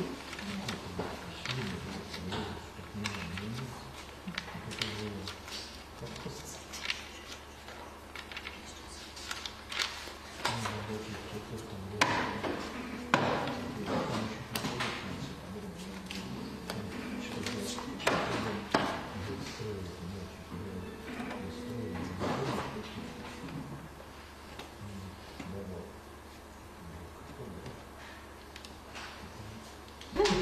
Спасибо.